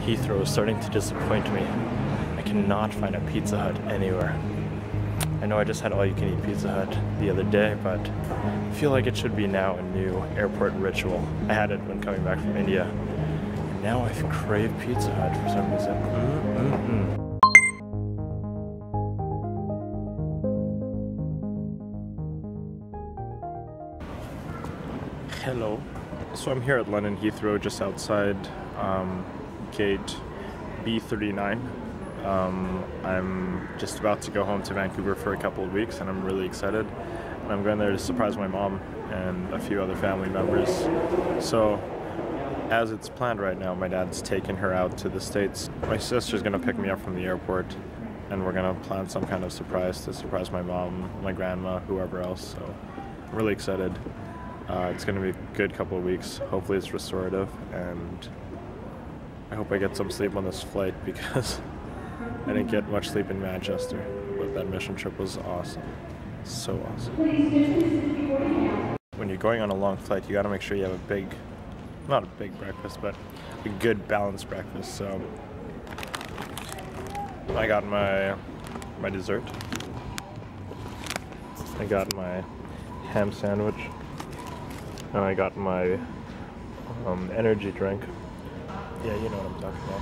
Heathrow is starting to disappoint me. I cannot find a Pizza Hut anywhere. I know I just had all you can eat Pizza Hut the other day, but I feel like it should be now a new airport ritual. I had it when coming back from India. And now I crave Pizza Hut for some reason. Mm-mm-mm. Hello. So I'm here at London Heathrow, just outside um, gate B39. Um, I'm just about to go home to Vancouver for a couple of weeks, and I'm really excited. And I'm going there to surprise my mom and a few other family members. So, as it's planned right now, my dad's taking her out to the States. My sister's going to pick me up from the airport, and we're going to plan some kind of surprise to surprise my mom, my grandma, whoever else. So, I'm really excited. Uh, it's going to be a good couple of weeks. Hopefully, it's restorative, and I hope I get some sleep on this flight because I didn't get much sleep in Manchester. But that mission trip was awesome. So awesome. When you're going on a long flight, you got to make sure you have a big, not a big breakfast, but a good balanced breakfast. So I got my my dessert. I got my ham sandwich and I got my um, energy drink. Yeah, you know what I'm talking about.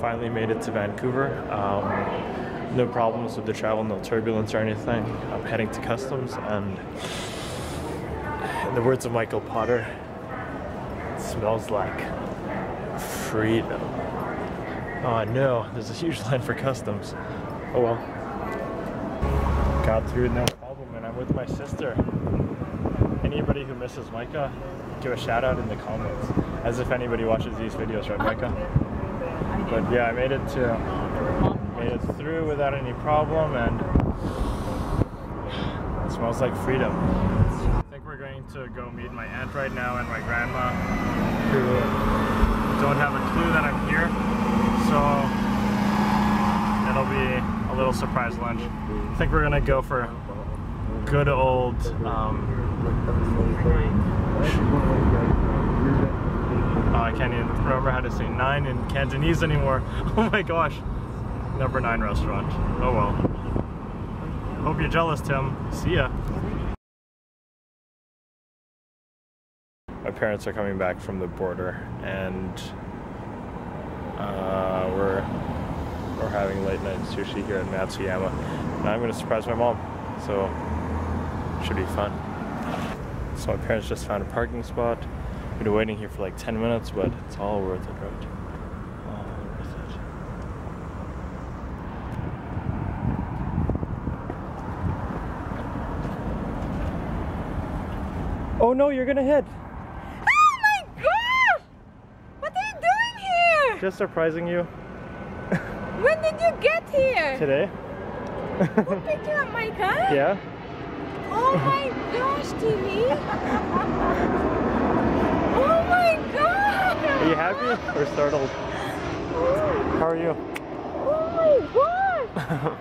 Finally made it to Vancouver. Um, no problems with the travel, no turbulence or anything. I'm heading to customs, and in the words of Michael Potter, smells like freedom. Oh no, there's a huge line for customs. Oh well. Got through no problem, and I'm with my sister. Anybody who misses Micah, give a shout out in the comments. As if anybody watches these videos, right, Micah? But yeah, I made it to made it through without any problem, and it smells like freedom I think we're going to go meet my aunt right now and my grandma who don't have a clue that I'm here. So it'll be a little surprise lunch. I think we're gonna go for good old um, oh, I can't even remember how to say nine in Cantonese anymore. Oh my gosh. Number nine restaurant. Oh well. Hope you're jealous, Tim. See ya. my parents are coming back from the border and uh, we're we're having late night sushi here at Matsuyama. And I'm gonna surprise my mom so should be fun. So my parents just found a parking spot. We've been waiting here for like 10 minutes but it's all worth it right? Oh no you're gonna hit Just surprising you. when did you get here? Today. Who picked you up, Micah? Yeah. Oh my gosh, Timmy. oh my god. Are you happy or startled? How are you? Oh my god.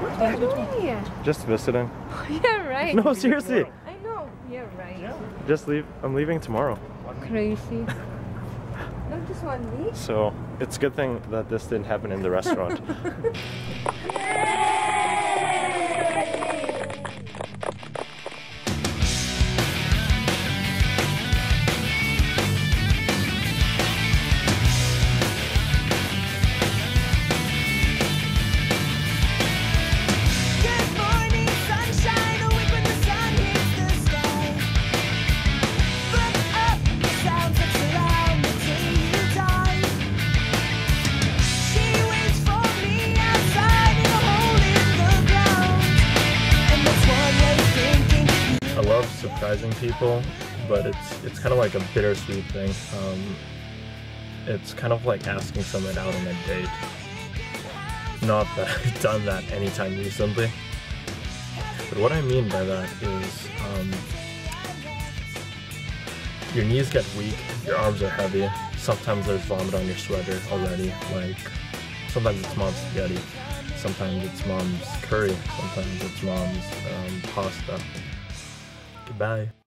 what are you doing here? Just visiting. yeah, right. No, seriously. I know. You're right. Yeah. Just leave. I'm leaving tomorrow. Crazy. Not just one week. So it's a good thing that this didn't happen in the restaurant. surprising people, but it's it's kind of like a bittersweet thing. Um, it's kind of like asking someone out on a date. Not that I've done that anytime recently, but what I mean by that is um, your knees get weak, your arms are heavy. Sometimes there's vomit on your sweater already. Like sometimes it's mom's spaghetti, sometimes it's mom's curry, sometimes it's mom's um, pasta. Goodbye.